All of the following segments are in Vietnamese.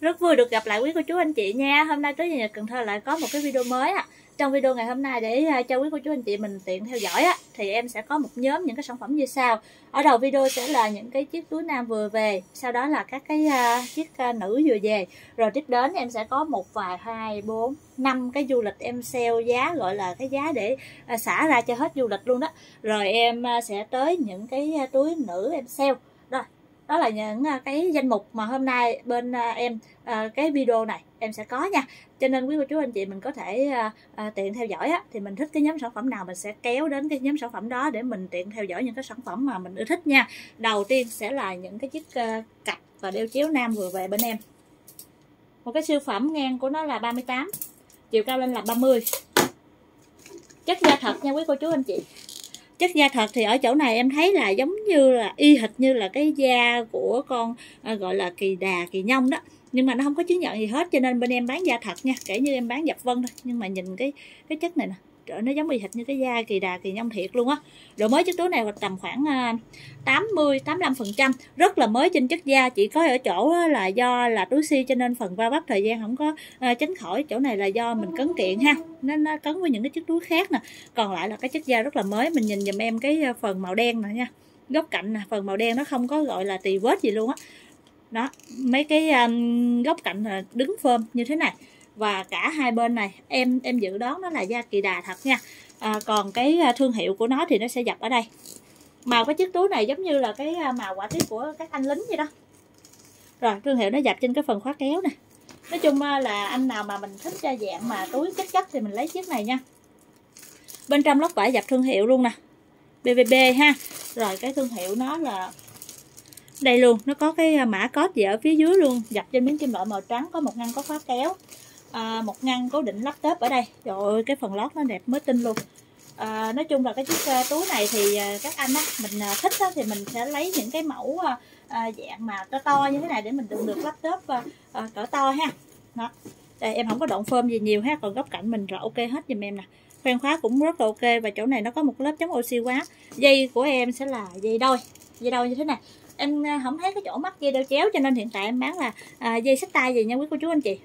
Rất vui được gặp lại quý cô chú anh chị nha. Hôm nay tới nhà Cần Thơ lại có một cái video mới á Trong video ngày hôm nay để à, cho quý cô chú anh chị mình tiện theo dõi á Thì em sẽ có một nhóm những cái sản phẩm như sau. Ở đầu video sẽ là những cái chiếc túi nam vừa về Sau đó là các cái uh, chiếc uh, nữ vừa về. Rồi tiếp đến em sẽ có một vài hai bốn năm cái du lịch em sale giá gọi là cái giá để uh, xả ra cho hết du lịch luôn đó. Rồi em uh, sẽ tới những cái uh, túi nữ em sale. Rồi đó là những à, cái danh mục mà hôm nay bên à, em à, cái video này em sẽ có nha. Cho nên quý cô chú anh chị mình có thể tiện theo dõi á, thì mình thích cái nhóm sản phẩm nào mình sẽ kéo đến cái nhóm sản phẩm đó để mình tiện theo dõi những cái sản phẩm mà mình ưa thích nha. Đầu tiên sẽ là những cái chiếc cặp và đeo chiếu nam vừa về bên em. Một cái siêu phẩm ngang của nó là 38 chiều cao lên là 30 chất da thật nha quý cô chú anh chị chất da thật thì ở chỗ này em thấy là giống như là y hệt như là cái da của con à, gọi là kỳ đà kỳ nhông đó. Nhưng mà nó không có chứng nhận gì hết cho nên bên em bán da thật nha kể như em bán dập vân thôi. Nhưng mà nhìn cái cái chất này nè nó giống y hệt như cái da kỳ đà kỳ nhông thiệt luôn á. Độ mới chiếc túi này là tầm khoảng à, 80 85 phần trăm. Rất là mới trên chất da chỉ có ở chỗ là do là túi si cho nên phần va vấp thời gian không có à, tránh khỏi. Chỗ này là do mình cấn kiện ha nên nó cấn với những cái chiếc túi khác nè. Còn lại là cái chất da rất là mới mình nhìn dùm em cái à, phần màu đen này nha. Góc cạnh nè phần màu đen nó không có gọi là tì vết gì luôn á. Đó. đó mấy cái um, góc cạnh đứng phơm như thế này và cả hai bên này em em dự đoán nó là da kỳ đà thật nha. À, còn cái à, thương hiệu của nó thì nó sẽ dập ở đây. Màu cái chiếc túi này giống như là cái à, màu quả tiết của các anh lính vậy đó. Rồi thương hiệu nó dập trên cái phần khóa kéo nè. Nói chung à, là anh nào mà mình thích ra dạng mà túi chất chất thì mình lấy chiếc này nha. Bên trong lót vải dập thương hiệu luôn nè. BVB ha. Rồi cái thương hiệu nó là đây luôn. Nó có cái mã code gì ở phía dưới luôn. Dập trên miếng kim loại màu trắng có một ngăn có khóa kéo à, một ngăn cố định laptop ở đây. Trời ơi cái phần lót nó đẹp mới tinh luôn. À, nói chung là cái chiếc uh, túi này thì uh, các anh á mình uh, thích á, thì mình sẽ lấy những cái mẫu uh, uh, dạng mà to to như thế này để mình đựng được laptop uh, uh, cỡ to ha. Đó. Đây em không có động phơm gì nhiều ha còn góc cạnh mình rồi ok hết giùm em nè. Khoen khóa cũng rất là ok và chỗ này nó có một lớp chống oxy hóa. Dây của em sẽ là dây đôi dây đôi như thế này. Em không thấy cái chỗ mắc dây đeo chéo cho nên hiện tại em bán là à, dây xách tay gì nha quý cô chú anh chị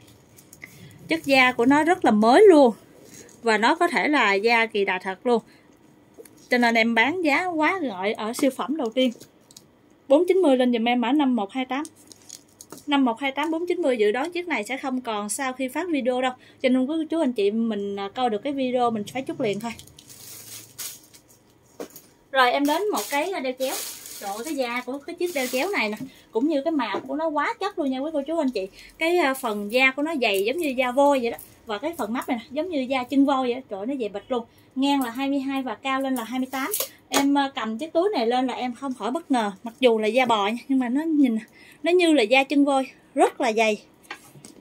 chất da của nó rất là mới luôn. Và nó có thể là da kỳ đà thật luôn. Cho nên em bán giá quá gọi ở siêu phẩm đầu tiên. 490 lên dùm em mã 5128 5128 490 dự đoán chiếc này sẽ không còn sau khi phát video đâu. Cho nên quý chú anh chị mình à, coi được cái video mình phải chút liền thôi. Rồi em đến một cái đeo chéo Trời ơi, cái da của cái chiếc đeo chéo này nè Cũng như cái màu của nó quá chất luôn nha quý cô chú anh chị. Cái ờ, phần da của nó dày giống như da voi vậy đó Và cái phần mắt này nè, giống như da chân voi vậy Trời ơi, nó dày bịch luôn Ngang là 22 và cao lên là 28 Em ờ, cầm chiếc túi này lên là em không khỏi bất ngờ Mặc dù là da bò nha Nhưng mà nó nhìn nó như là da chân voi Rất là dày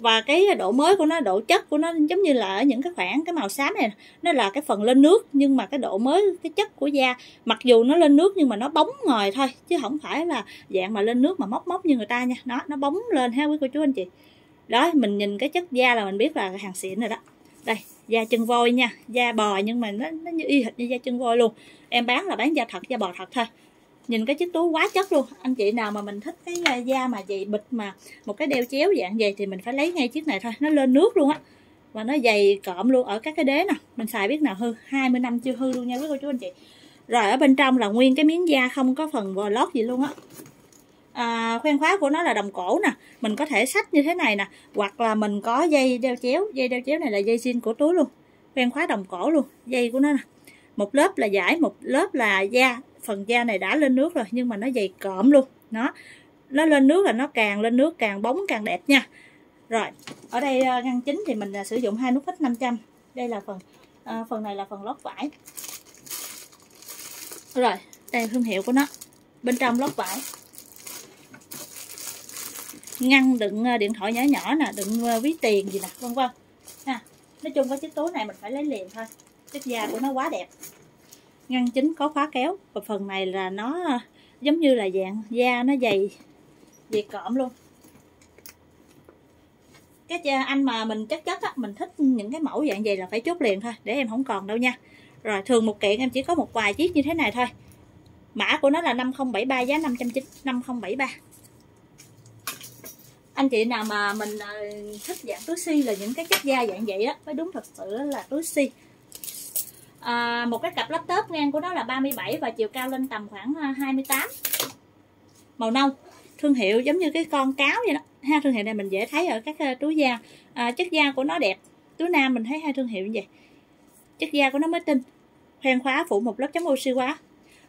và cái độ mới của nó độ chất của nó giống như là ở những cái khoảng cái màu xám này nó là cái phần lên nước nhưng mà cái độ mới cái chất của da mặc dù nó lên nước nhưng mà nó bóng ngời thôi chứ không phải là dạng mà lên nước mà móc móc như người ta nha. Nó nó bóng lên ha quý cô chú anh chị. Đó mình nhìn cái chất da là mình biết là hàng xịn rồi đó. Đây da chân voi nha da bò nhưng mà nó, nó như y hệt như da chân voi luôn. Em bán là bán da thật da bò thật thôi nhìn cái chiếc túi quá chất luôn. Anh chị nào mà mình thích cái à, da mà dày bịch mà một cái đeo chéo dạng vậy thì mình phải lấy ngay chiếc này thôi. Nó lên nước luôn á. Và nó dày cộm luôn ở các cái đế nè. Mình xài biết nào hư 20 năm chưa hư luôn nha quý cô chú anh chị. Rồi ở bên trong là nguyên cái miếng da không có phần vò lót gì luôn á. À, khoen khóa của nó là đồng cổ nè. Mình có thể xách như thế này nè. Hoặc là mình có dây đeo chéo. Dây đeo chéo này là dây xin của túi luôn. Khoen khóa đồng cổ luôn. Dây của nó nè. Một lớp là giải một lớp là da phần da này đã lên nước rồi nhưng mà nó dày cộm luôn. Nó nó lên nước là nó càng lên nước càng bóng càng đẹp nha. Rồi ở đây ờ, ngăn chính thì mình ờ, sử dụng hai nút vít 500 đây là phần à, phần này là phần lót vải. Rồi đây thương hiệu của nó bên trong lót vải. Ngăn đựng điện thoại nhỏ nhỏ nè đựng ví tiền gì nè vân vân. Ha nói chung cái chiếc túi này mình phải lấy liền thôi. Chiếc da của nó quá đẹp ngăn chính có khóa kéo. Và phần này là nó ờ, giống như là dạng da nó dày dày cộm luôn. Cái anh mà mình chắc chắc á, mình thích những cái mẫu dạng vậy là phải chốt liền thôi để em không còn đâu nha. Rồi thường một kiện em chỉ có một vài chiếc như thế này thôi. Mã của nó là 5073 giá 590 5073 anh chị nào mà mình ờ, thích dạng túi si là những cái chất da dạng vậy á mới đúng thật sự là túi si à, một cái cặp laptop ngang của nó là 37 và chiều cao lên tầm khoảng à, 28 màu nâu. Thương hiệu giống như cái con cáo vậy đó. Ha thương hiệu này mình dễ thấy ở các à, túi da. À, chất da của nó đẹp. Túi nam mình thấy hai thương hiệu như vậy. Chất da của nó mới tinh. Khoen khóa phủ một lớp chống oxy hóa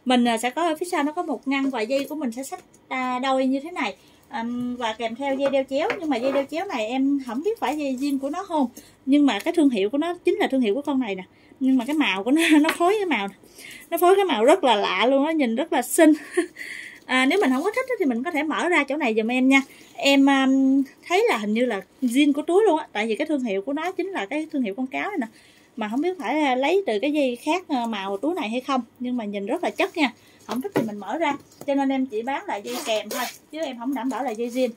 mình à, sẽ có ở phía sau nó có một ngăn và dây của mình sẽ xách đôi như thế này. Và kèm theo dây đeo chéo. Nhưng mà dây đeo chéo này em không biết phải dây zin của nó không. Nhưng mà cái thương hiệu của nó chính là thương hiệu của con này nè nhưng mà cái màu của nó nó phối cái màu nó phối cái màu rất là lạ luôn á nhìn rất là xinh. À, nếu mình không có thích thì mình có thể mở ra chỗ này dùm em nha. Em um, thấy là hình như là zin của túi luôn á tại vì cái thương hiệu của nó chính là cái thương hiệu con cáo này nè. Mà không biết phải à, lấy từ cái dây khác à, màu túi này hay không nhưng mà nhìn rất là chất nha. Không thích thì mình mở ra cho nên em chỉ bán là dây kèm thôi chứ em không đảm bảo là dây zin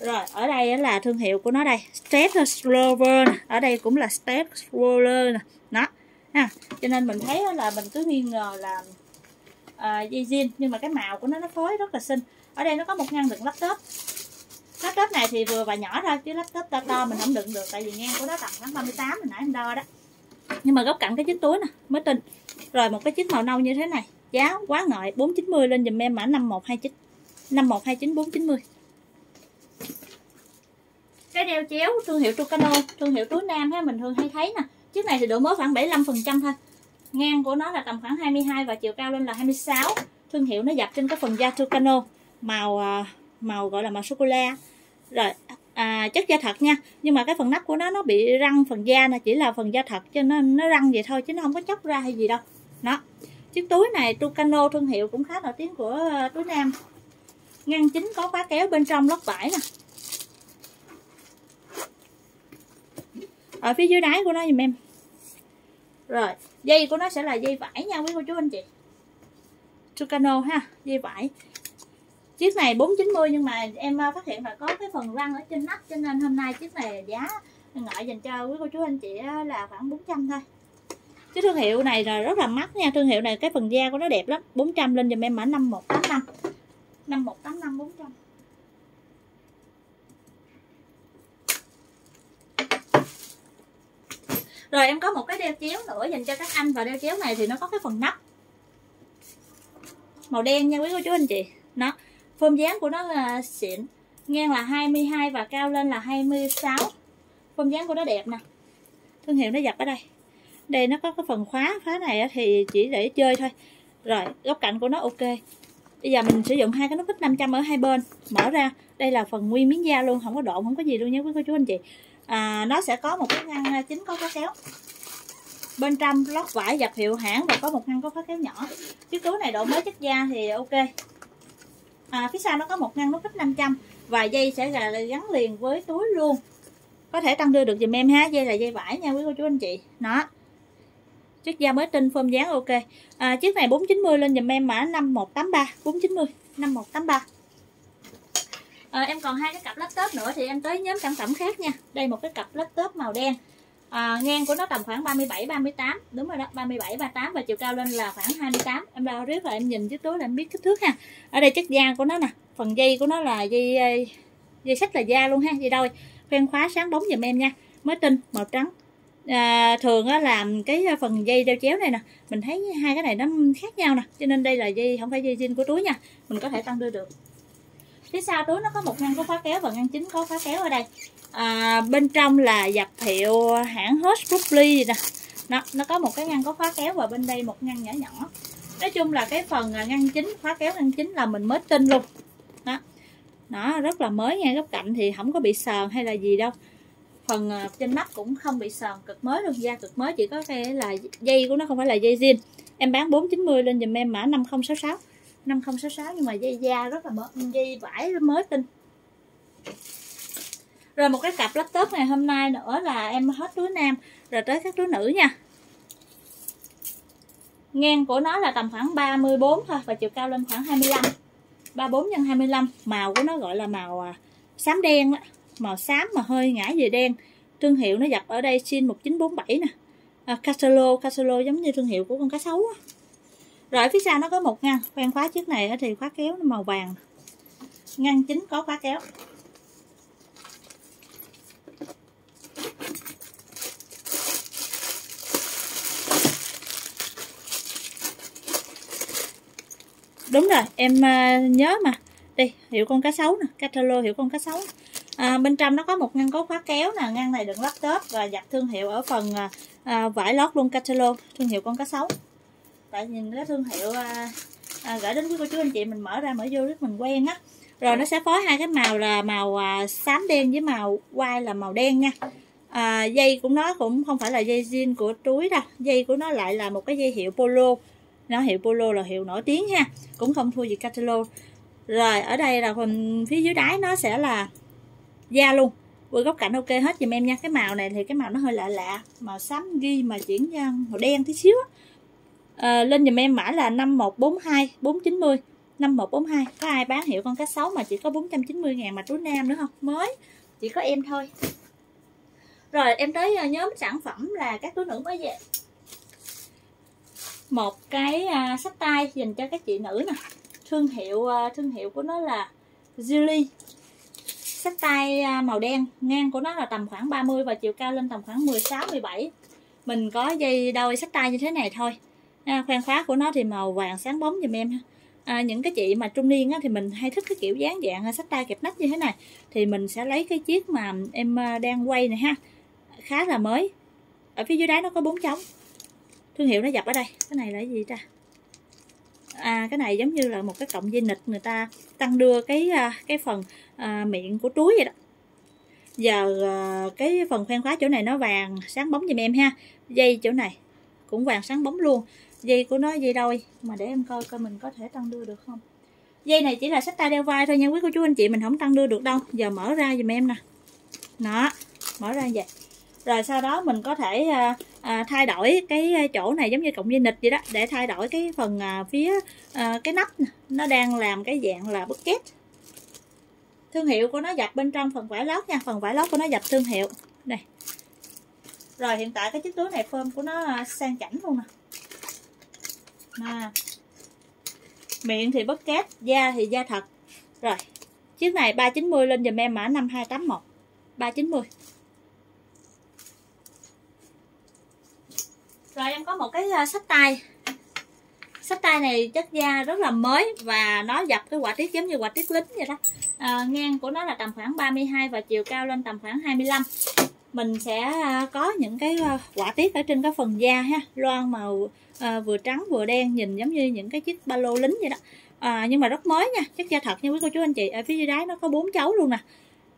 rồi ở đây là thương hiệu của nó đây Step Roller ở đây cũng là Step Roller nè. Đó ha. Cho nên mình thấy là mình cứ nghi ngờ là à, dây zin nhưng mà cái màu của nó nó phối rất là xinh. Ở đây nó có một ngăn đựng laptop. Laptop này thì vừa và nhỏ thôi chứ laptop to to mình không đựng được tại vì ngang của nó tầm khoảng 38 mình nãy em đo đó. Nhưng mà góc cạnh cái chiếc túi nè mới tin rồi một cái chiếc màu nâu như thế này giá quá ngợi 490 lên dùm em mã 5129 5129 490 cái đeo chéo thương hiệu Tucano thương hiệu túi nam ha mình thường hay thấy nè chiếc này thì độ mới khoảng 75% thôi. Ngang của nó là tầm khoảng 22 và chiều cao lên là 26 thương hiệu nó dập trên cái phần da Tucano màu à, màu gọi là màu sô cô la. Rồi à, chất da thật nha. Nhưng mà cái phần nắp của nó nó bị răng phần da nè chỉ là phần da thật cho nên nó răng vậy thôi chứ nó không có chóc ra hay gì đâu. Đó. Chiếc túi này Tucano thương hiệu cũng khá nổi tiếng của à, túi nam. Ngăn chính có khóa kéo bên trong lót vải nè. Ở phía dưới đáy của nó giùm em rồi, dây của nó sẽ là dây vải nha quý cô chú anh chị. Tucano ha, dây vải. Chiếc này 490 nhưng mà em à, phát hiện là có cái phần răng ở trên nắp cho nên hôm nay chiếc này giá ngợi dành cho quý cô chú anh chị à, là khoảng 400 thôi. Cái thương hiệu này là rất là mắc nha, thương hiệu này cái phần da của nó đẹp lắm 400 lên dùm em mã 5185 5185 400 rồi em có một cái đeo chéo nữa dành cho các anh. Và đeo chéo này thì nó có cái phần nắp. Màu đen nha quý cô chú anh chị. Nó form dáng của nó là xịn. Ngang là 22 và cao lên là 26 form dáng của nó đẹp nè. Thương hiệu nó dập ở đây. Đây nó có cái phần khóa. Khóa này thì chỉ để chơi thôi. Rồi, góc cạnh của nó ok. Bây giờ mình sử dụng hai cái nút vít 500 ở hai bên. Mở ra. Đây là phần nguyên miếng da luôn. Không có độn, không có gì luôn nhé quý cô chú anh chị à, nó sẽ có một cái ngăn à, chính có khóa kéo. Bên trong lót vải dập hiệu hãng và có một ngăn có khóa kéo nhỏ. Chiếc túi này độ mới chất da thì ok. À, phía sau nó có một ngăn nút bích 500 và dây sẽ là gắn liền với túi luôn. Có thể tăng đưa được dùm em ha. Dây là dây vải nha quý cô chú anh chị. Nó chiếc da mới tinh phơm dáng ok. À, chiếc này 490 lên dùm em mã 5183 490 5183 à, em còn hai cái cặp laptop nữa thì em tới nhóm sản phẩm khác nha. Đây một cái cặp laptop màu đen. À, ngang của nó tầm khoảng 37 38 đúng rồi đó 37 38 và chiều cao lên là khoảng 28 em đo riết là em nhìn chiếc túi là em biết kích thước ha. Ở đây chất da của nó nè phần dây của nó là dây ờ, dây sách là da luôn ha dây đôi. Phen khóa sáng bóng giùm em nha mới tinh màu trắng. À, thường á làm cái phần dây đeo chéo này nè mình thấy hai cái này nó khác nhau nè cho nên đây là dây không phải dây zin của túi nha. Mình có thể tăng đưa được phía sau túi nó có một ngăn có khóa kéo và ngăn chính có khóa kéo ở đây. À, bên trong là dập hiệu hãng Hush Brooklyn gì nè. Nó, nó có một cái ngăn có khóa kéo và bên đây một ngăn nhỏ nhỏ. Nói chung là cái phần à, ngăn chính khóa kéo ngăn chính là mình mới tin luôn. Đó. Nó rất là mới nha góc cạnh thì không có bị sờn hay là gì đâu. Phần à, trên nắp cũng không bị sờn cực mới luôn da cực mới chỉ có cái là dây của nó không phải là dây zin. Em bán 490 lên dùm em mã 5066 5066 nhưng mà dây da rất là mới dây vải mới tinh rồi một cái cặp laptop ngày hôm nay nữa là em hết túi nam rồi tới các túi nữ nha. Ngang của nó là tầm khoảng 34 thôi và chiều cao lên khoảng 25 34 x 25 màu của nó gọi là màu à, xám đen đó. màu xám mà hơi ngã về đen. Thương hiệu nó dập ở đây xin 1947 nè. À, Casolo Casolo giống như thương hiệu của con cá sấu á rồi phía sau nó có một ngăn khoen khóa trước này thì khóa kéo màu vàng. Ngăn chính có khóa kéo. Đúng rồi em ờ, nhớ mà. Đi hiểu con cá sấu nè. Catalog hiểu con cá sấu. À, bên trong nó có một ngăn có khóa kéo nè. Ngăn này đựng laptop và giặt thương hiệu ở phần à, vải lót luôn catalog thương hiệu con cá sấu tại nhìn cái thương hiệu à, à, gửi đến quý cô chú anh chị mình mở ra mở vô rất mình quen á. Rồi nó sẽ phối hai cái màu là màu à, xám đen với màu quai là màu đen nha. À, dây của nó cũng không phải là dây jean của túi đâu. Dây của nó lại là một cái dây hiệu polo. Nó hiệu polo là hiệu nổi tiếng ha cũng không thua gì catalog. Rồi ở đây là phần phía dưới đáy nó sẽ là da luôn. Vừa góc cạnh ok hết dùm em nha. Cái màu này thì cái màu nó hơi lạ lạ. Màu xám ghi mà chuyển ra màu đen tí xíu à, lên dùm em mã là 5142 490 5142 có ai bán hiệu con cá sấu mà chỉ có 490 ngàn mà túi nam nữa không? Mới. Chỉ có em thôi. Rồi em tới ờ, nhóm sản phẩm là các túi nữ mới về. Một cái à, sách tay dành cho các chị nữ nè. Thương hiệu à, thương hiệu của nó là Julie. Sách tay màu đen ngang của nó là tầm khoảng 30 và chiều cao lên tầm khoảng 16 17 mình có dây đôi sách tay như thế này thôi à, khoan khóa của nó thì màu vàng sáng bóng dùm em ha. À, những cái chị mà trung niên á, thì mình hay thích cái kiểu dáng dạng à, sách tay kẹp nách như thế này. Thì mình sẽ lấy cái chiếc mà em à, đang quay này ha. Khá là mới. Ở phía dưới đáy nó có bốn trống. Thương hiệu nó dập ở đây. Cái này là cái gì ta? À cái này giống như là một cái cọng dây nịch người ta tăng đưa cái à, cái phần à, miệng của túi vậy đó. Giờ à, cái phần khoen khóa chỗ này nó vàng sáng bóng giùm em ha. Dây chỗ này cũng vàng sáng bóng luôn dây của nó dây đôi mà để em coi coi mình có thể tăng đưa được không? Dây này chỉ là sách tay đeo vai thôi nha quý cô chú anh chị mình không tăng đưa được đâu. Giờ mở ra giùm em nè. Nó mở ra vậy. Rồi sau đó mình có thể à, à, thay đổi cái chỗ này giống như cộng dây nịch vậy đó để thay đổi cái phần à, phía à, cái nắp nó đang làm cái dạng là bucket thương hiệu của nó dập bên trong phần vải lót nha phần vải lót của nó dập thương hiệu. Đây. Rồi hiện tại cái chiếc túi này phơm của nó à, sang chảnh luôn nè à. miệng thì bucket da thì da thật. Rồi chiếc này 390 lên dùm em mã 5281 390 rồi em có một cái ờ, sách tay. Sách tay này chất da rất là mới và nó dập cái quả tiết giống như quả tiết lính vậy đó. À, ngang của nó là tầm khoảng 32 và chiều cao lên tầm khoảng 25 mình sẽ ờ, có những cái quả tiết ở trên cái phần da ha. Loan màu à, vừa trắng vừa đen nhìn giống như những cái chiếc ba lô lính vậy đó. À, nhưng mà rất mới nha chất da thật nha quý cô chú anh chị ở phía dưới đáy nó có bốn chấu luôn nè.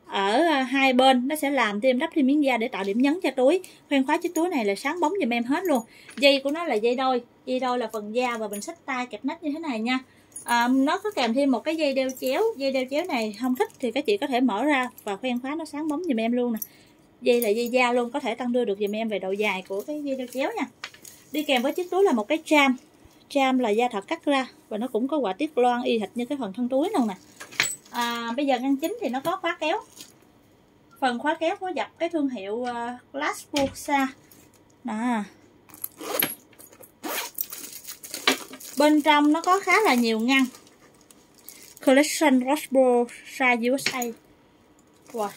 Ở ờ, hai bên nó sẽ làm thêm đắp thêm miếng da để tạo điểm nhấn cho túi. Khoen khóa chiếc túi này là sáng bóng giùm em hết luôn. Dây của nó là dây đôi dây đôi là phần da và mình xách tay kẹp nách như thế này nha. À, nó có kèm thêm một cái dây đeo chéo dây đeo chéo này không thích thì các chị có thể mở ra và khoen khóa nó sáng bóng giùm em luôn nè. Dây là dây da luôn có thể tăng đưa được giùm em về độ dài của cái dây đeo chéo nha đi kèm với chiếc túi là một cái tram. Tram là da thật cắt ra và nó cũng có quả tiết loan y hệt như cái phần thân túi luôn nè. À, bây giờ ngăn chính thì nó có khóa kéo. Phần khóa kéo có dập cái thương hiệu ờ, uh, Glass Bursa nè. Bên trong nó có khá là nhiều ngăn. Collection Rosbo size USA wow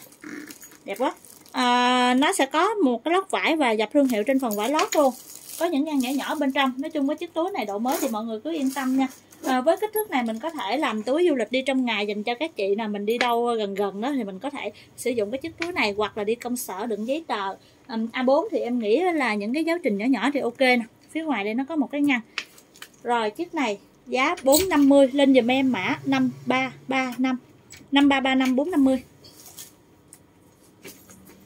đẹp quá. À, nó sẽ có một cái lót vải và dập thương hiệu trên phần vải lót luôn có những ngăn nhỏ nhỏ bên trong. Nói chung với chiếc túi này độ mới thì mọi người cứ yên tâm nha. À, với kích thước này mình có thể làm túi du lịch đi trong ngày dành cho các chị nào mình đi đâu gần gần đó thì mình có thể sử dụng cái chiếc túi này hoặc là đi công sở đựng giấy tờ. Um, A4 thì em nghĩ là những cái giáo trình nhỏ nhỏ thì ok nè. Phía ngoài đây nó có một cái ngăn. Rồi chiếc này giá 450 lên dùm em mã 5335 5335 450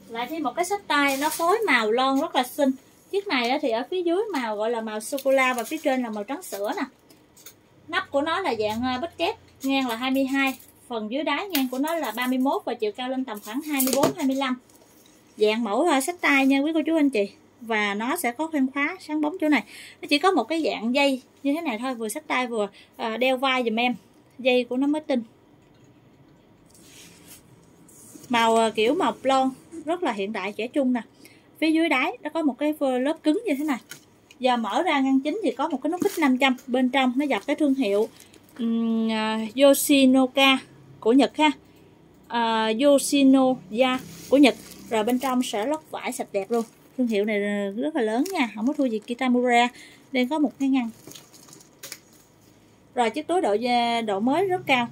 lại thêm một cái sách tay nó phối màu lon rất là xinh chiếc này thì ở phía dưới màu, gọi là màu sô cô la và phía trên là màu trắng sữa nè. Nắp của nó là dạng ờ, bích kép, ngang là 22 phần dưới đáy ngang của nó là 31 và chiều cao lên tầm khoảng 24 25 dạng mẫu ờ, sách tay nha quý cô chú anh chị, và nó sẽ có khoen khóa sáng bóng chỗ này. Nó chỉ có một cái dạng dây như thế này thôi, vừa sách tay vừa ờ, đeo vai dùm em. Dây của nó mới tinh. Màu kiểu màu lon rất là hiện đại, trẻ trung nè phía dưới đáy nó có một cái lớp cứng như thế này. Giờ mở ra ngăn chính thì có một cái nút kích 500 bên trong nó dập cái thương hiệu um, uh, Yoshinoka của Nhật ha. Uh, Yoshinoya của Nhật. Rồi bên trong sẽ lót vải sạch đẹp luôn. Thương hiệu này rất là lớn nha không có thua gì Kitamura đây có một cái ngăn. Rồi chiếc túi độ độ mới rất cao.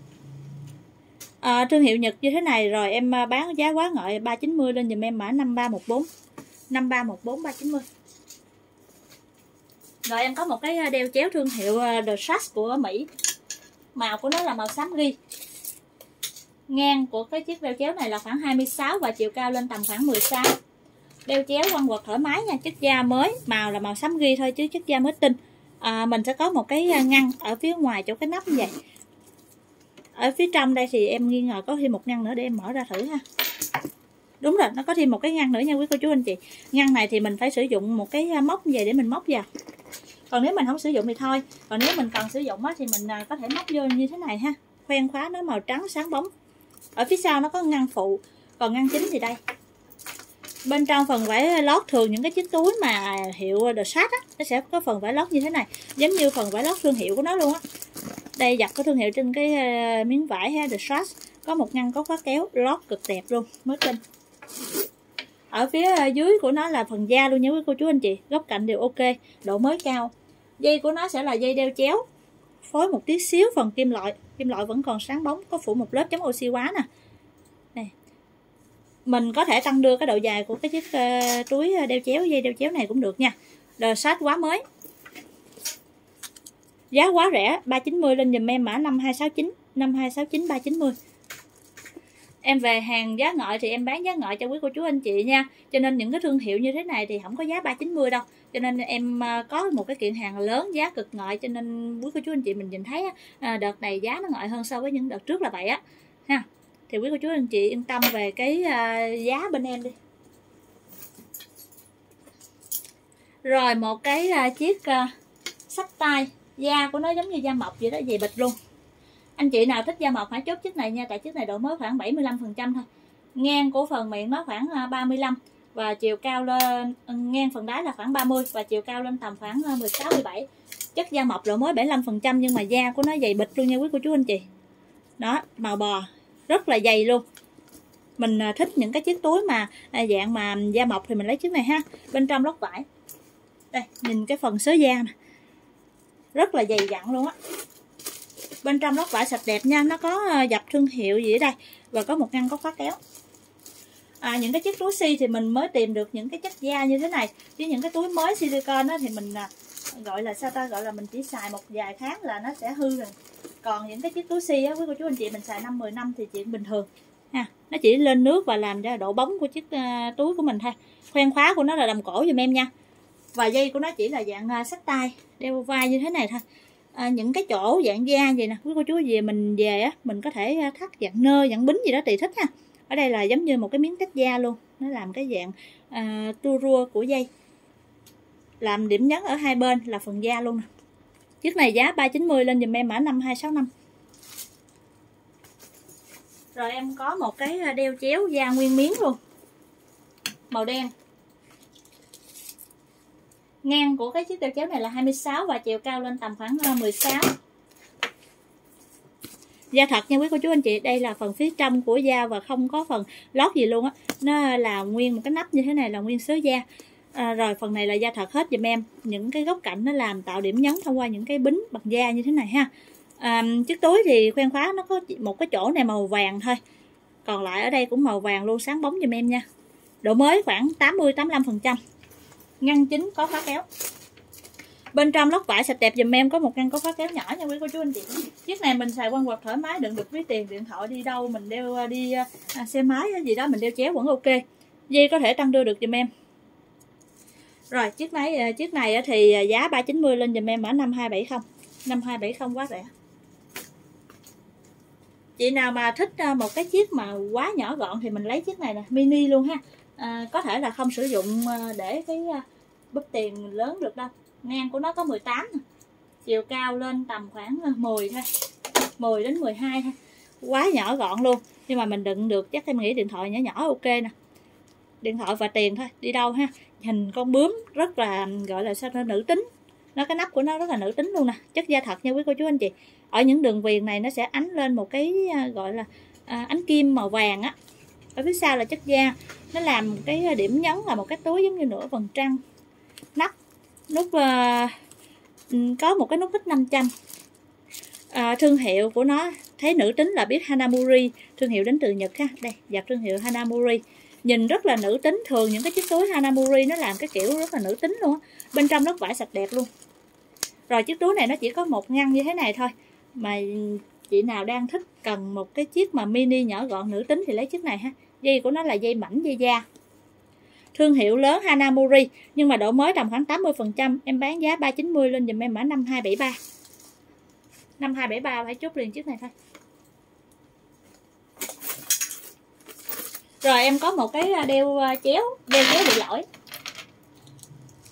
À, thương hiệu Nhật như thế này rồi em à, bán giá quá ngợi 390 lên dùm em mã 5314 5314 390 rồi em có một cái ờ, đeo chéo thương hiệu ờ, The Sash của Mỹ. Màu của nó là màu xám ghi ngang của cái chiếc đeo chéo này là khoảng 26 và chiều cao lên tầm khoảng 16 đeo chéo quăng quật thoải mái nha chất da mới. Màu là màu xám ghi thôi chứ chất da mới tinh. À, mình sẽ có một cái ngăn ở phía ngoài chỗ cái nắp như vậy. Ở phía trong đây thì em nghi ngờ có thêm một ngăn nữa để em mở ra thử ha đúng rồi nó có thêm một cái ngăn nữa nha quý cô chú anh chị. Ngăn này thì mình phải sử dụng một cái à, móc về để mình móc vào. Còn nếu mình không sử dụng thì thôi. Còn nếu mình cần sử dụng á, thì mình à, có thể móc vô như thế này ha. Khoen khóa nó màu trắng sáng bóng. Ở phía sau nó có ngăn phụ. Còn ngăn chính thì đây. Bên trong phần vải lót thường những cái chiếc túi mà hiệu The sát á nó sẽ có phần vải lót như thế này. Giống như phần vải lót thương hiệu của nó luôn á. Đây dập có thương hiệu trên cái à, miếng vải ha The sát có một ngăn có khóa kéo lót cực đẹp luôn mới tinh ở phía ờ, dưới của nó là phần da luôn nha quý cô chú anh chị. Góc cạnh đều ok độ mới cao. Dây của nó sẽ là dây đeo chéo phối một tí xíu phần kim loại. Kim loại vẫn còn sáng bóng có phủ một lớp chống oxy hóa nè. Này mình có thể tăng đưa cái độ dài của cái chiếc uh, túi ờ, đeo chéo dây đeo chéo này cũng được nha. Đời sát quá mới. Giá quá rẻ 390 lên dùm em mã 5269 5269 390 em về hàng giá ngợi thì em bán giá ngợi cho quý cô chú anh chị nha. Cho nên những cái thương hiệu như thế này thì không có giá 390 đâu. Cho nên em à, có một cái kiện hàng lớn giá cực ngợi, cho nên quý cô chú anh chị mình nhìn thấy à, đợt này giá nó ngợi hơn so với những đợt trước là vậy á. Ha, thì quý cô chú anh chị yên tâm về cái à, giá bên em đi. Rồi một cái chiếc sách tay, da của nó giống như da mọc vậy đó dày bịch luôn anh chị nào thích da mộc hãy chốt chiếc này nha, tại chiếc này độ mới khoảng 75 phần trăm thôi. Ngang của phần miệng nó khoảng à, 35 và chiều cao lên ừ, ngang phần đáy là khoảng 30 và chiều cao lên tầm khoảng à, 16 17 chất da mộc độ mới 75 phần trăm, nhưng mà da của nó dày bịch luôn nha quý cô chú anh chị. Đó, màu bò, rất là dày luôn. Mình à, thích những cái chiếc túi mà dạng mà da mộc thì mình lấy chiếc này ha, bên trong lót vải. Đây, nhìn cái phần sớ da này. rất là dày dặn luôn á bên trong lót vải sạch đẹp nha nó có ờ, dập thương hiệu gì ở đây và có một ngăn có khóa kéo. À, những cái chiếc túi si thì mình mới tìm được những cái chất da như thế này. Chứ những cái túi mới silicon đó thì mình à, gọi là sao ta? Gọi là mình chỉ xài một vài tháng là nó sẽ hư rồi. Còn những cái chiếc túi si á quý cô chú anh chị mình xài năm 10 năm thì chuyện bình thường. Ha nó chỉ lên nước và làm cho độ bóng của chiếc uh, túi của mình thôi. Khoen khóa của nó là đầm cổ giùm em nha. Và dây của nó chỉ là dạng à, uh, sách tay đeo vai như thế này thôi à, những cái chỗ dạng da vậy nè. Quý cô chú về mình về á mình có thể à, thắt dạng nơ dạng bính gì đó tùy thích ha. Ở đây là giống như một cái miếng tách da luôn. Nó làm cái dạng à, tua rua của dây. Làm điểm nhấn ở hai bên là phần da luôn nè. Chiếc này giá 390 lên dùm em mã 5265 rồi em có một cái à, đeo chéo da nguyên miếng luôn. Màu đen ngang của cái chiếc đeo chéo này là 26 và chiều cao lên tầm khoảng ờ, 16 da thật nha quý cô chú anh chị đây là phần phía trong của da và không có phần lót gì luôn á. Nó là nguyên một cái nắp như thế này là nguyên sớ da. À, rồi phần này là da thật hết dùm em. Những cái góc cạnh nó làm tạo điểm nhấn thông qua những cái bính bằng da như thế này ha. À, chiếc túi thì khoen khóa nó có một cái chỗ này màu vàng thôi. Còn lại ở đây cũng màu vàng luôn sáng bóng dùm em nha. Độ mới khoảng 80 85 phần trăm ngăn chính có khóa kéo. Bên trong lót vải sạch đẹp dùm em có một ngăn có khóa kéo nhỏ nha quý cô chú anh chị. Chiếc này mình xài quăng quật thoải mái đựng được ví tiền điện thoại đi đâu mình đeo à, đi à, à, xe máy gì đó mình đeo chéo vẫn ok. Dây có thể tăng đưa được dùm em. Rồi chiếc này à, chiếc này thì giá 390 lên dùm em ở 5270 5270 quá rẻ. Chị nào mà thích một cái chiếc mà quá nhỏ gọn thì mình lấy chiếc này nè mini luôn ha. À, có thể là không sử dụng để cái búp tiền lớn được đâu. Ngang của nó có 18 chiều cao lên tầm khoảng ờ, 10 thôi. 10 đến 12 thôi. Quá nhỏ gọn luôn. Nhưng mà mình đựng được chắc em nghĩ điện thoại nhỏ nhỏ ok nè. Điện thoại và tiền thôi đi đâu ha. Hình con bướm rất là gọi là sao nó nữ tính. Nó cái nắp của nó rất là nữ tính luôn nè. Chất da thật nha quý cô chú anh chị. Ở những đường viền này nó sẽ ánh lên một cái ờ, gọi là à, ánh kim màu vàng á. Ở phía sau là chất da nó làm một cái điểm nhấn là một cái túi giống như nửa vầng trăng nắp nút uh, có một cái nút vít 500 à, thương hiệu của nó thấy nữ tính là biết Hanamuri thương hiệu đến từ Nhật ha. Đây dập thương hiệu Hanamuri. Nhìn rất là nữ tính thường những cái chiếc túi Hanamuri nó làm cái kiểu rất là nữ tính luôn bên trong nó vải sạch đẹp luôn. Rồi chiếc túi này nó chỉ có một ngăn như thế này thôi mà chị nào đang thích cần một cái chiếc mà mini nhỏ gọn nữ tính thì lấy chiếc này ha. Dây của nó là dây mảnh dây da thương hiệu lớn Hanamori nhưng mà độ mới tầm khoảng 80% em bán giá 390 lên dùm em mã 5273 5273 phải chốt liền chiếc này thôi. Rồi em có một cái à, đeo à, chéo đeo chéo bị lỗi.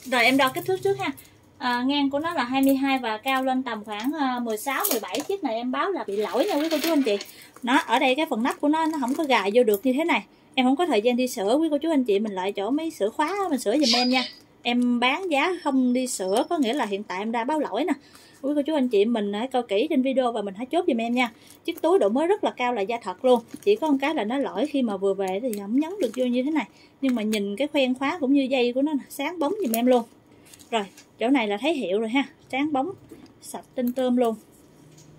Rồi em đo kích thước trước ha. À, ngang của nó là 22 và cao lên tầm khoảng à, 16 17 chiếc này em báo là bị lỗi nha quý cô chú anh chị. Nó ở đây cái phần nắp của nó nó không có gài vô được như thế này em không có thời gian đi sửa, quý cô chú anh chị mình lại chỗ mấy sửa khóa mình sửa giùm em nha. Em bán giá không đi sửa, có nghĩa là hiện tại em đã báo lỗi nè. Quý cô chú anh chị mình hãy coi kỹ trên video và mình hãy chốt giùm em nha. Chiếc túi độ mới rất là cao là da thật luôn. Chỉ có một cái là nó lỗi khi mà vừa về thì không nhấn được vô như thế này. Nhưng mà nhìn cái khoen khóa cũng như dây của nó sáng bóng giùm em luôn. Rồi, chỗ này là thấy hiệu rồi ha. Sáng bóng, sạch tinh tươm luôn.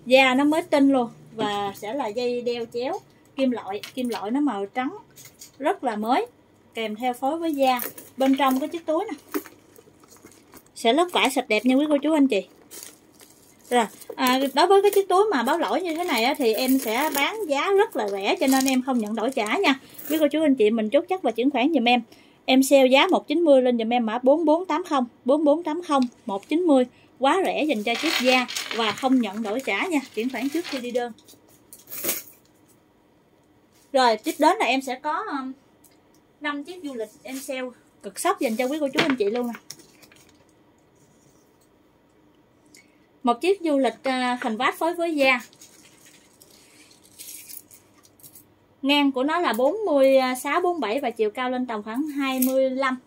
Da nó mới tinh luôn và sẽ là dây đeo chéo kim loại kim loại nó màu trắng rất là mới kèm theo phối với da. Bên trong cái chiếc túi nè. Sẽ lớp vải sạch đẹp nha quý cô chú anh chị. Rồi à, đối với cái chiếc túi mà báo lỗi như thế này á, thì em sẽ bán giá rất là rẻ cho nên em không nhận đổi trả nha. Quý cô chú anh chị mình chốt chắc và chuyển khoản giùm em. Em sale giá 190 lên dùm em mã 4480 4480 190 quá rẻ dành cho chiếc da và không nhận đổi trả nha. Chuyển khoản trước khi đi đơn rồi tiếp đến là em sẽ có um, 5 chiếc du lịch em sale cực sốc dành cho quý cô chú anh chị luôn à. một chiếc du lịch uh, thành vát phối với da ngang của nó là 46 47 à, và chiều cao lên tầm khoảng 25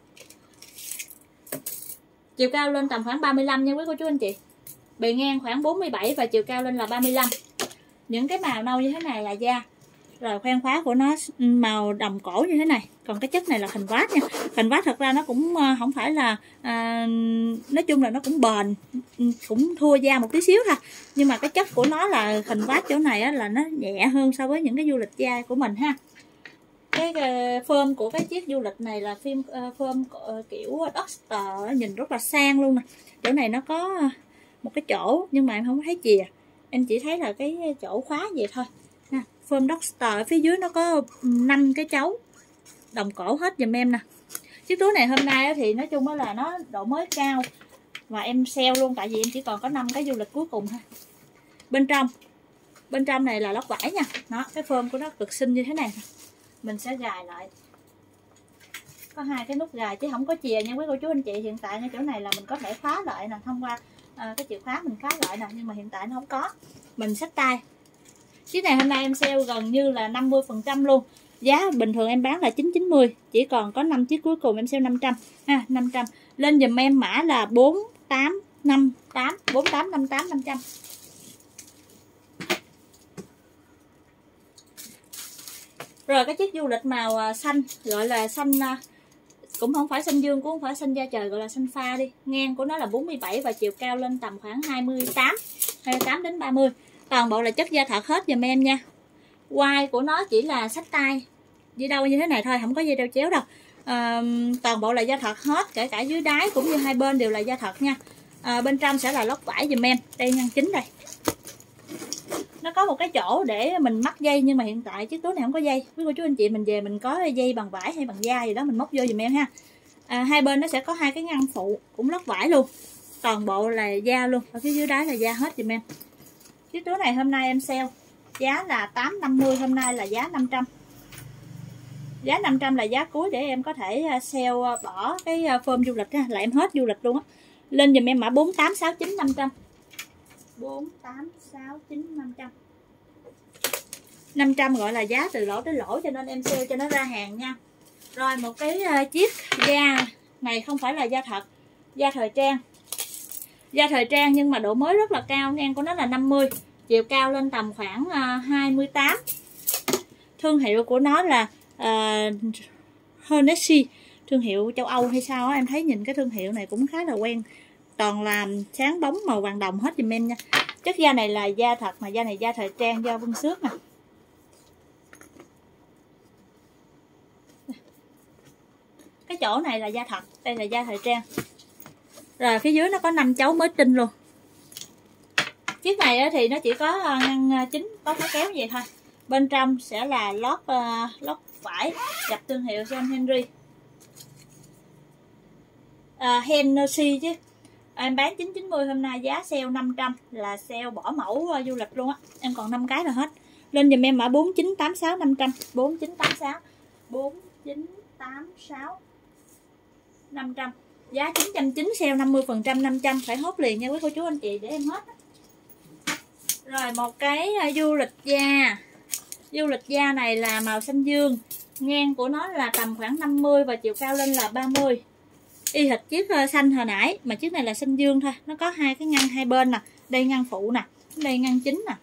chiều cao lên tầm khoảng 35 nha quý cô chú anh chị. Bề ngang khoảng 47 và chiều cao lên là 35 những cái màu nâu như thế này là da rồi khoen khóa của nó ừ, màu đồng cổ như thế này. Còn cái chất này là hình vát nha. Hình vát thật ra nó cũng ờ, không phải là à, nói chung là nó cũng bền ừ, cũng thua da một tí xíu thôi. Nhưng mà cái chất của nó là hình vát chỗ này á, là nó nhẹ hơn so với những cái du lịch da của mình ha. Cái ờ, phơm của cái chiếc du lịch này là phim phơm kiểu Duster nhìn rất là sang luôn nè. Chỗ này nó có một cái chỗ nhưng mà em không thấy chìa. Em chỉ thấy là cái chỗ khóa vậy thôi form Doctor ở phía dưới nó có 5 cái cháu. Đồng cổ hết dùm em nè. Chiếc túi này hôm nay thì nói chung là nó độ mới cao. Và em sale luôn tại vì em chỉ còn có 5 cái du lịch cuối cùng thôi. Bên trong bên trong này là lót vải nha. Nó cái phơm của nó cực xinh như thế này mình sẽ gài lại. Có hai cái nút gài chứ không có chìa nha quý cô chú anh chị. Hiện tại ngay chỗ này là mình có thể khóa lại nè thông qua à, cái chìa khóa mình khóa lại nè. Nhưng mà hiện tại nó không có. Mình xách tay chiếc này hôm nay em sale gần như là 50% luôn. Giá bình thường em bán là 990 chỉ còn có 5 chiếc cuối cùng em sale 500 ha 500 lên dùm em mã là 4858 4858 500 rồi cái chiếc du lịch màu à, xanh, gọi là xanh à, cũng không phải xanh dương, cũng không phải xanh da trời, gọi là xanh pha đi. Ngang của nó là 47 và chiều cao lên tầm khoảng 28 28 đến 30 toàn bộ là chất da thật hết dùm em nha. Quai của nó chỉ là sách tay. Dây đâu như thế này thôi không có dây đeo chéo đâu. À, toàn bộ là da thật hết kể cả dưới đáy cũng như hai bên đều là da thật nha. À, bên trong sẽ là lót vải dùm em đây nhân chính đây. Nó có một cái chỗ để mình mắc dây nhưng mà hiện tại chiếc túi này không có dây. Quý cô chú anh chị mình về mình có dây bằng vải hay bằng da gì đó mình móc vô dùm em ha. À, hai bên nó sẽ có hai cái ngăn phụ cũng lót vải luôn. Toàn bộ là da luôn ở phía dưới đáy là da hết dùm em chiếc túi này hôm nay em sale. Giá là 850 hôm nay là giá 500 giá 500 là giá cuối để em có thể à, sale à, bỏ cái à, phơm du lịch là em hết du lịch luôn á. Lên dùm em mã 4869 500 4869 500 500 gọi là giá từ lỗ tới lỗ cho nên em sale cho nó ra hàng nha. Rồi một cái chiếc da này không phải là da thật da thời trang. Da thời trang nhưng mà độ mới rất là cao ngang của nó là 50 chiều cao lên tầm khoảng à, uh, 28 thương hiệu của nó là uh, Hennessy. Thương hiệu châu Âu hay sao á em thấy nhìn cái thương hiệu này cũng khá là quen. Toàn làm sáng bóng màu vàng đồng hết dùm em nha. Chất da này là da thật mà da này da thời trang do vân xước nè. Cái chỗ này là da thật đây là da thời trang. Rồi phía dưới nó có năm chấu mới tinh luôn chiếc này thì nó chỉ có ờ, ngăn ờ, chính có cái kéo vậy thôi. Bên trong sẽ là lót uh, lót vải gặp thương hiệu John Henry. À, Hennessy chứ. Em bán 990 hôm nay giá sale 500 là sale bỏ mẫu uh, du lịch luôn á. Em còn 5 cái là hết. Lên dùm em mã 4986 500 4986 4986 500 giá 990 sale 50 phần trăm 500 phải hốt liền nha quý cô chú anh chị để em hết á rồi một cái à, du lịch da. Du lịch da này là màu xanh dương. Ngang của nó là tầm khoảng 50 và chiều cao lên là 30 y hệt chiếc ờ, xanh hồi nãy mà chiếc này là xanh dương thôi. Nó có hai cái ngăn hai bên nè đây ngăn phụ nè đây ngăn chính nè.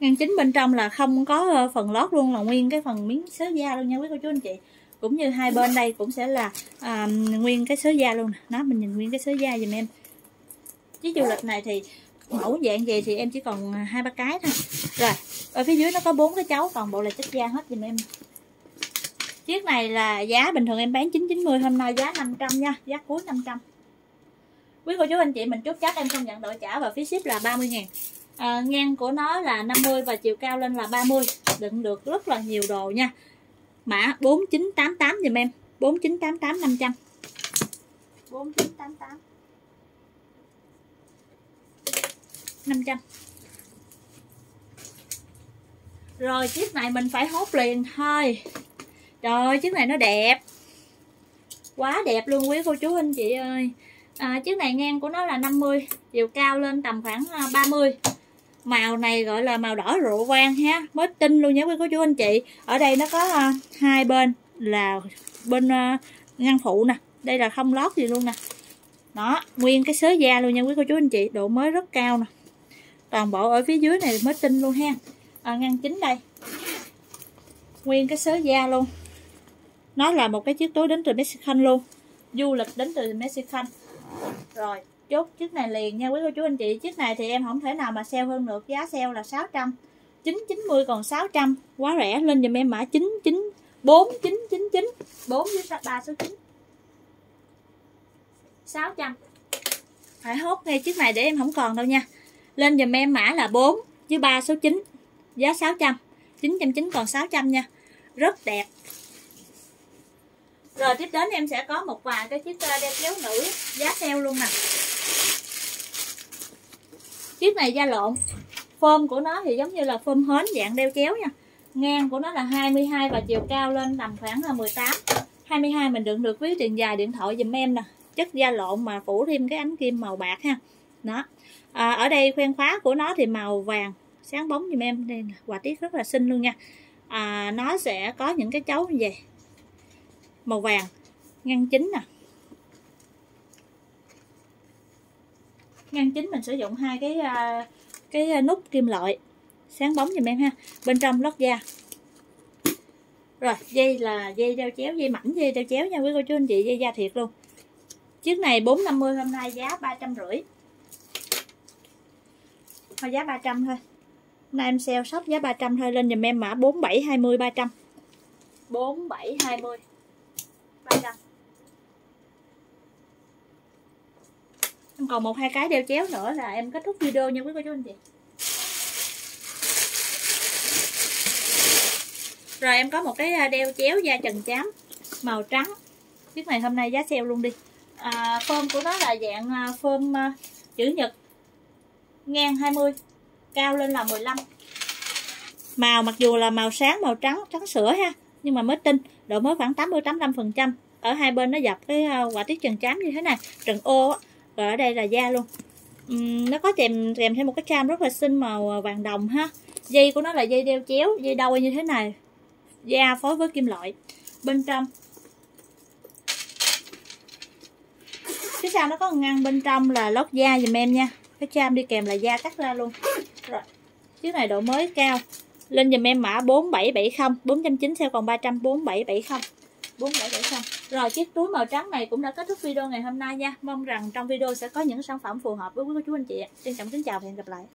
Ngăn chính bên trong là không có ờ, phần lót luôn là nguyên cái phần miếng sớ da luôn nha quý cô chú anh chị. Cũng như hai bên đây cũng sẽ là à, nguyên cái sớ da luôn nè. Nó mình nhìn nguyên cái sớ da giùm em. Chiếc du lịch này thì mẫu dạng gì thì em chỉ còn à, hai ba cái thôi. Rồi ở phía dưới nó có bốn cái cháu toàn bộ là chất da hết dùm em. Chiếc này là giá bình thường em bán 990 hôm nay giá 500 nha giá cuối 500 quý cô chú anh chị mình chốt chắc em không nhận đổi trả và phí ship là 30 ngàn. À, ngang của nó là 50 và chiều cao lên là 30 đựng được rất là nhiều đồ nha. Mã 4988 dùm em 4988 500 4988 500 rồi chiếc này mình phải hốt liền thôi. Trời chiếc này nó đẹp. Quá đẹp luôn quý cô chú anh chị ơi. À, chiếc này ngang của nó là 50 chiều cao lên tầm khoảng à, 30 màu này gọi là màu đỏ rượu vang ha mới tinh luôn nhé quý cô chú anh chị. Ở đây nó có uh, hai bên là bên uh, ngăn phụ nè đây là không lót gì luôn nè. Đó nguyên cái sới da luôn nha quý cô chú anh chị độ mới rất cao nè toàn bộ ở phía dưới này mới tinh luôn ha. À, ngăn chính đây. Nguyên cái sớ da luôn. Nó là một cái chiếc túi đến từ Mexican luôn. Du lịch đến từ Mexican. Rồi chốt chiếc này liền nha quý cô chú anh chị. Chiếc này thì em không thể nào mà sale hơn được. Giá sale là 600 990 còn 600 quá rẻ. Lên dùm em mã 99 4999 4 với 3 số 9 600 phải hốt ngay chiếc này để em không còn đâu nha lên dùm em mã là 4 với 3 số 9 giá 600 990 còn 600 nha. Rất đẹp. Rồi, tiếp đến em sẽ có một vài cái chiếc ờ, đeo kéo nữ giá sale luôn nè. Chiếc này da lộn. Phơm của nó thì giống như là phơm hến dạng đeo kéo nha. Ngang của nó là 22 và chiều cao lên tầm khoảng là 18 22 mình đựng được ví tiền dài điện thoại dùm em nè. Chất da lộn mà phủ thêm cái ánh kim màu bạc ha đó. À, ở đây khoen khóa của nó thì màu vàng sáng bóng dùm em. Đây quả tiết rất là xinh luôn nha. À, nó sẽ có những cái chấu như vậy. Màu vàng ngăn chính nè. Ngăn chính mình sử dụng hai cái à, cái nút kim loại. Sáng bóng dùm em ha. Bên trong lót da. Rồi dây là dây đeo chéo dây mảnh dây đeo chéo nha quý cô chú anh chị dây da thiệt luôn. Chiếc này 450 hôm nay giá ba trăm rưỡi thôi giá 300 thôi. Nay em sale shop giá 300 thôi lên dùm em mã 4720 300 4720 300 em còn một hai cái đeo chéo nữa là em kết thúc video nha quý cô chú anh chị. Rồi em có một cái à, đeo chéo da trần chám màu trắng. Chiếc này hôm nay giá sale luôn đi. À, phơm của nó là dạng à, phơm à, chữ nhật ngang 20 cao lên là 15 màu mặc dù là màu sáng màu trắng trắng sữa ha nhưng mà mới tinh độ mới khoảng 80 85 phần trăm. Ở hai bên nó dập cái ờ, quả tiết trần chám như thế này trần ô rồi ở đây là da luôn. Uhm, nó có kèm kèm thêm một cái tram rất là xinh màu ờ, vàng đồng ha. Dây của nó là dây đeo chéo dây đôi như thế này. Da phối với kim loại bên trong. Phía sau nó có ngăn bên trong là lót da dùm em nha cái cham đi kèm là da cắt ra luôn. Rồi, chiếc này độ mới cao. Lên dùm em mã 4770 490 sale còn 300 4770 rồi, chiếc túi màu trắng này cũng đã kết thúc video ngày hôm nay nha. Mong rằng trong video sẽ có những sản phẩm phù hợp với quý cô chú anh chị trân trọng kính chào và hẹn gặp lại.